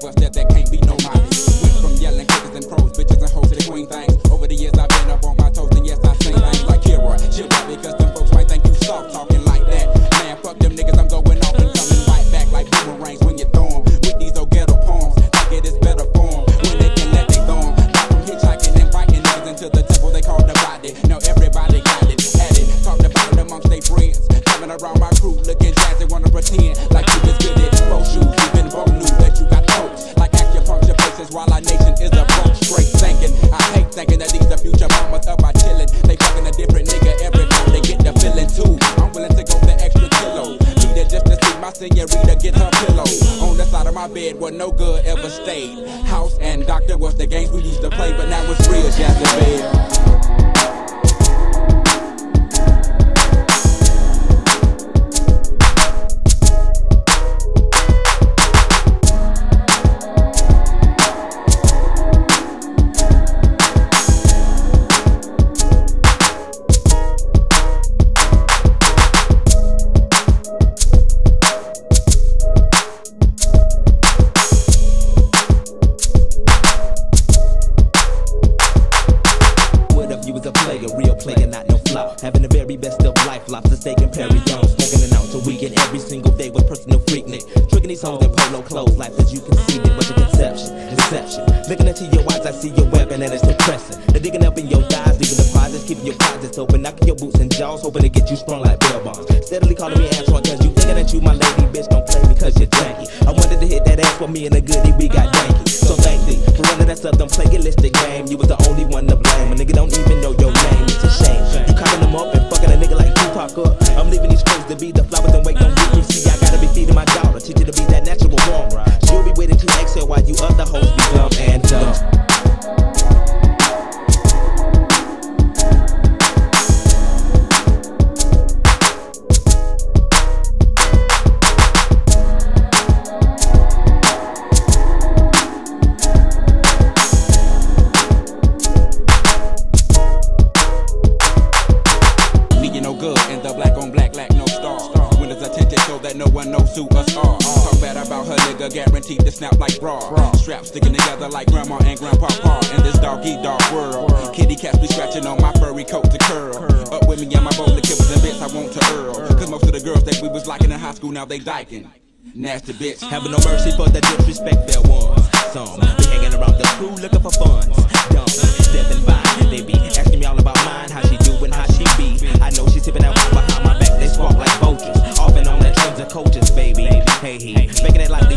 busted that can't be no mommy. While our nation is a broke straight thinking. I hate thinking that these the future mamas up by chillin'. They fucking a different nigga every time they get the feeling too. I'm willing to go the extra kilo. Need it just to see my senorita get her pillow. On the side of my bed where no good ever stayed. House and doctor was the games we used to play, but now it's real Jezebel. Real not no flop? Having the very best of life, lobster steak and Perry smoking an ounce a weekend every single day with personal freaknik. Tricking these hoes in polo clothes, life as you can see it, but the conception, deception. Looking into your eyes, I see your weapon and it's depressing. They're digging up in your thighs, leaving deposits, keeping your closets open, knocking your boots and jaws, hoping to get you sprung like bell bonds. Steadily calling me Antwan, cause you thinking that you my lady, bitch, don't play me cause you're janky. I wanted to hit that ass for me and a goodie, we got Yankee. So thank thee for running that southernplayalistic game. You was the natural born. She'll be waiting to exhale while you other hoes be dumb and dumb. Good in the black on black lack no star. Windows attention so that no one knows who us are. Bad about her nigga, guaranteed to snap like bra. Straps sticking together like grandma and grandpa in this doggy dog world. Kitty cats be scratching on my furry coat to curl. Up with me and my bowl of kibbles and bits I want to earl. Cause most of the girls that we was liking in high school now they dyking. Nasty bitch. Having no mercy for the disrespect there was. Some way. He making it like